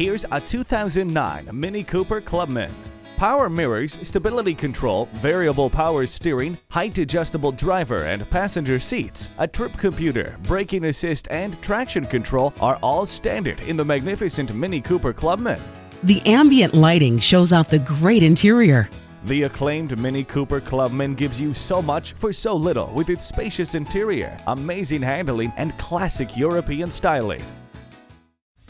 Here's a 2009 Mini Cooper Clubman. Power mirrors, stability control, variable power steering, height adjustable driver and passenger seats, a trip computer, braking assist and traction control are all standard in the magnificent Mini Cooper Clubman. The ambient lighting shows off the great interior. The acclaimed Mini Cooper Clubman gives you so much for so little with its spacious interior, amazing handling, and classic European styling.